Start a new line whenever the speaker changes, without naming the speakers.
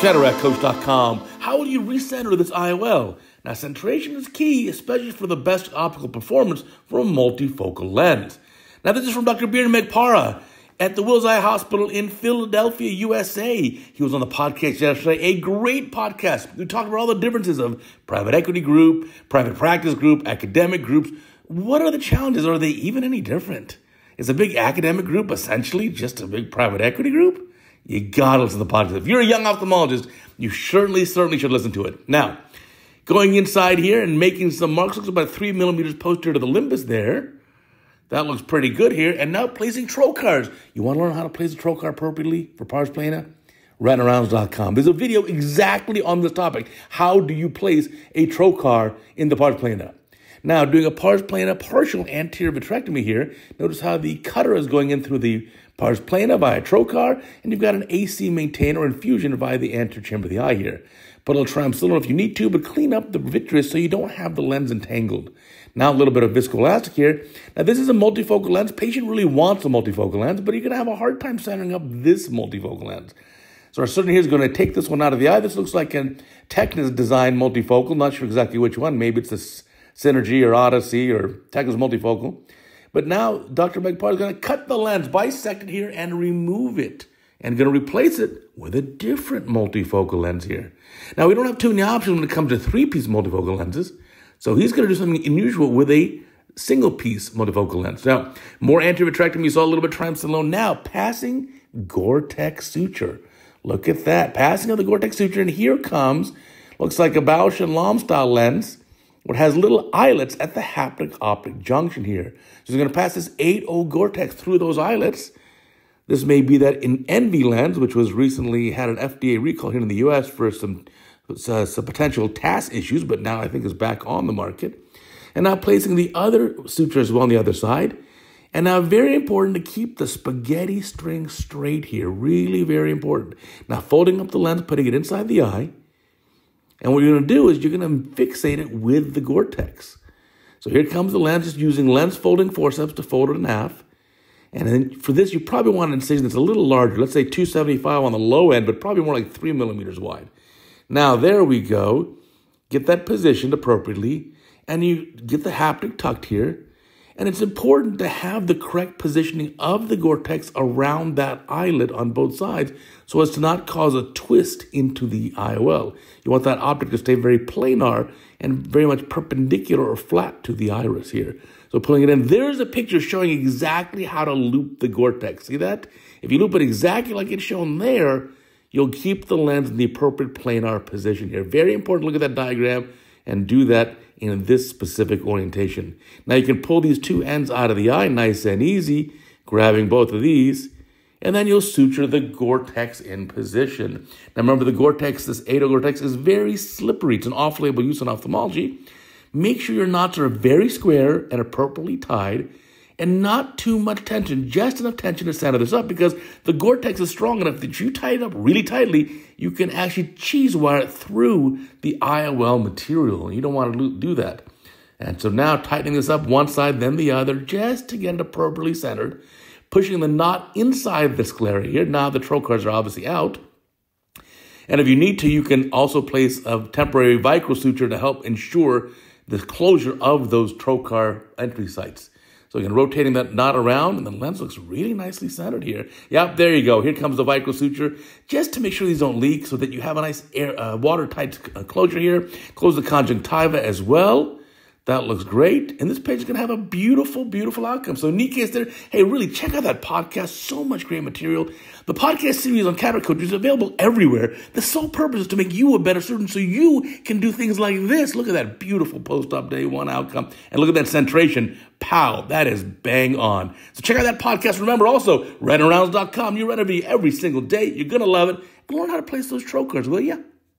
CataractCoach.com. How will you recenter this IOL? Now, centration is key, especially for the best optical performance for a multifocal lens. Now, this is from Dr. Beeran Meghpara at the Wills Eye Hospital in Philadelphia, USA. He was on the podcast yesterday, a great podcast. We talked about all the differences of private equity group, private practice group, academic groups. What are the challenges? Are they even any different? Is a big academic group essentially just a big private equity group? You gotta listen to the podcast. If you're a young ophthalmologist, you certainly, certainly should listen to it. Now, going inside here and making some marks, looks about three millimeters posterior to the limbus there. That looks pretty good here. And now placing trocars. You want to learn how to place a trocar appropriately for pars plana? retinarounds.com. There's a video exactly on this topic. How do you place a trocar in the pars plana? Now, doing a pars plana partial anterior vitrectomy here, notice how the cutter is going in through the pars plana via trocar, and you've got an AC maintainer infusion via the anterior chamber of the eye here. Put a little triamcinolone if you need to, but clean up the vitreous so you don't have the lens entangled. Now a little bit of viscoelastic here. Now this is a multifocal lens. Patient really wants a multifocal lens, but you're going to have a hard time centering up this multifocal lens. So our surgeon here is going to take this one out of the eye. This looks like a Tecnis design multifocal. Not sure exactly which one. Maybe it's the Synergy or Odyssey or Tecnis multifocal. But now Dr. Meghpara is going to cut the lens, bisect it here, and remove it. And going to replace it with a different multifocal lens here. Now, we don't have too many options when it comes to three-piece multifocal lenses. So he's going to do something unusual with a single-piece multifocal lens. Now, more anterior vitrectomy, you saw a little bit of alone. Now, passing Gore-Tex suture. Look at that. Passing of the Gore-Tex suture. And here comes, looks like a Bausch and Lomb style lens it has little eyelets at the haptic optic junction here. So he's going to pass this 8.0 Gore-Tex through those eyelets. This may be that in Envy lens, which was recently had an FDA recall here in the U.S. for some, uh, some potential TASS issues, but now I think is back on the market. And now placing the other suture as well on the other side. And now very important to keep the spaghetti string straight here. Really very important. Now folding up the lens, putting it inside the eye. And what you're going to do is you're going to fixate it with the Gore-Tex. So here comes the lens, just using lens folding forceps to fold it in half. And then for this, you probably want an incision that's a little larger. Let's say 275 on the low end, but probably more like three millimeters wide. Now, there we go. Get that positioned appropriately. And you get the haptic tucked here. And it's important to have the correct positioning of the Gore-Tex around that eyelet on both sides so as to not cause a twist into the IOL. You want that optic to stay very planar and very much perpendicular or flat to the iris here. So pulling it in, there's a picture showing exactly how to loop the Gore-Tex. See that? If you loop it exactly like it's shown there, you'll keep the lens in the appropriate planar position here. Very important, look at that diagram and do that in this specific orientation. Now you can pull these two ends out of the eye nice and easy, grabbing both of these, and then you'll suture the Gore-Tex in position. Now remember the Gore-Tex, this 8.0 Gore-Tex is very slippery. It's an off-label use in ophthalmology. Make sure your knots are very square and appropriately tied and not too much tension, just enough tension to center this up because the Gore-Tex is strong enough that you tie it up really tightly, you can actually cheese wire it through the IOL material. You don't want to do that. And so now tightening this up one side, then the other, just to get it appropriately centered, pushing the knot inside the sclera here. Now the trocars are obviously out. And if you need to, you can also place a temporary vicryl suture to help ensure the closure of those trocar entry sites. So again, rotating that knot around, and the lens looks really nicely centered here. Yep, there you go. Here comes the vicryl suture, just to make sure these don't leak so that you have a nice air, uh, watertight uh, closure here. Close the conjunctiva as well. That looks great. And this page is going to have a beautiful, beautiful outcome. So, in case there, hey, really check out that podcast. So much great material. The podcast series on cataract coach is available everywhere. The sole purpose is to make you a better student so you can do things like this. Look at that beautiful post op day one outcome. And look at that centration. Pow, that is bang on. So, check out that podcast. Remember also, retinarounds.com. You're ready to be every single day. You're going to love it. And learn how to place those trocars, will you?